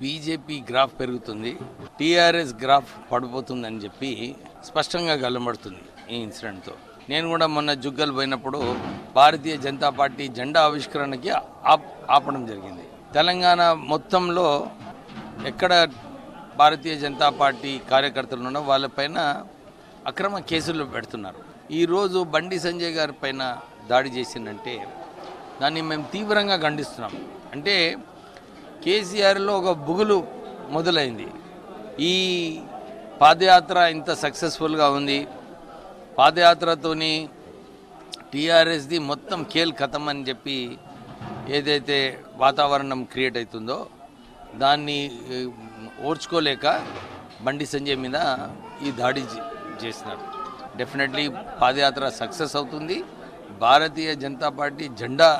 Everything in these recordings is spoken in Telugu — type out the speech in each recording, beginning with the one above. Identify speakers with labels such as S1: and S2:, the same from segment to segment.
S1: బీజేపీ గ్రాఫ్ పెరుగుతుంది టీఆర్ఎస్ గ్రాఫ్ పడిపోతుందని చెప్పి స్పష్టంగా గల్లబడుతుంది ఈ ఇన్సిడెంట్తో నేను కూడా మొన్న జుగ్గలు పోయినప్పుడు భారతీయ జనతా పార్టీ జెండా ఆవిష్కరణకి ఆప్ ఆపడం జరిగింది. తెలంగాణ మొత్తంలో ఎక్కడ భారతీయ జనతా పార్టీ కార్యకర్తలు ఉన్నో వాళ్ళపైన అక్రమ కేసులు పెడుతున్నారు. ఈరోజు బండి సంజయ్ గారి పైన దాడి చేసిందంటే దాన్ని మేము తీవ్రంగా ఖండిస్తున్నాం. అంటే కేసీఆర్లో ఒక బుగులు మొదలైంది. ఈ పాదయాత్ర ఇంత సక్సెస్ఫుల్గా ఉంది. పాదయాత్రతోని టీఆర్ఎస్ది మొత్తం కేల్ కథం అని చెప్పి ఏదైతే వాతావరణం క్రియేట్ అవుతుందో దాన్ని ఓర్చుకోలేక బండి సంజయ్ మీద ఈ దాడి చేసినారు. డెఫినెట్లీ పాదయాత్ర సక్సెస్ అవుతుంది. భారతీయ జనతా పార్టీ జెండా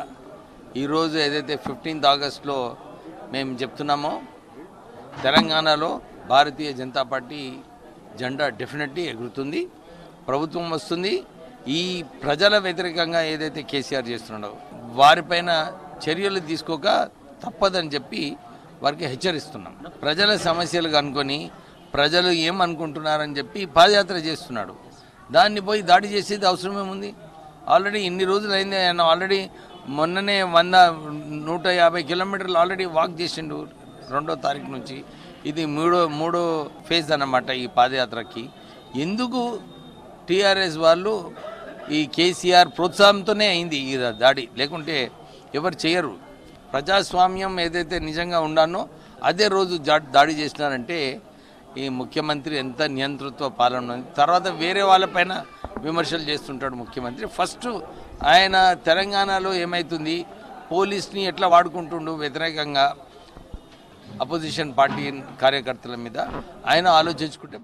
S1: ఈరోజు ఏదైతే ఫిఫ్టీన్త్ ఆగస్ట్లో మేము చెప్తున్నామో తెలంగాణలో భారతీయ జనతా పార్టీ జెండా డెఫినెట్లీ ఎగురుతుంది ప్రభుత్వం వస్తుంది. ఈ ప్రజల వ్యతిరేకంగా ఏదైతే కేసీఆర్ చేస్తున్నాడో వారిపైన చర్యలు తీసుకోక తప్పదని చెప్పి వారికి హెచ్చరిస్తున్నాం. ప్రజల సమస్యలు కనుకొని ప్రజలు ఏమనుకుంటున్నారని చెప్పి పాదయాత్ర చేస్తున్నాడు. దాన్ని పోయి దాడి చేసేది అవసరమేముంది? ఆల్రెడీ ఇన్ని రోజులు అయింది ఆయన ఆల్రెడీ మొన్ననే వంద నూట యాభై కిలోమీటర్లు ఆల్రెడీ వాక్ చేసిండు రెండో తారీఖు నుంచి. ఇది మూడో మూడో ఫేజ్ అన్నమాట ఈ పాదయాత్రకి. ఎందుకు టీఆర్ఎస్ వాళ్ళు ఈ కేసీఆర్ ప్రోత్సాహంతోనే అయింది ఈ దాడి? లేకుంటే ఎవరు చేయరు? ప్రజాస్వామ్యం ఏదైతే నిజంగా ఉండానో అదే రోజు దాడి చేసినారంటే ఈ ముఖ్యమంత్రి ఎంత నియంతృత్వ పాలన ఉంది. తర్వాత వేరే వాళ్ళపైన విమర్శలు చేస్తుంటాడు ముఖ్యమంత్రి. ఫస్ట్ ఆయన తెలంగాణలో ఏమవుతుంది పోలీస్ని ఎట్లా వాడుకుంటుండు వ్యతిరేకంగా? అపోజిషన్ పార్టీ కార్యకర్తల మీద ఆయన ఆలోచించుకుంటే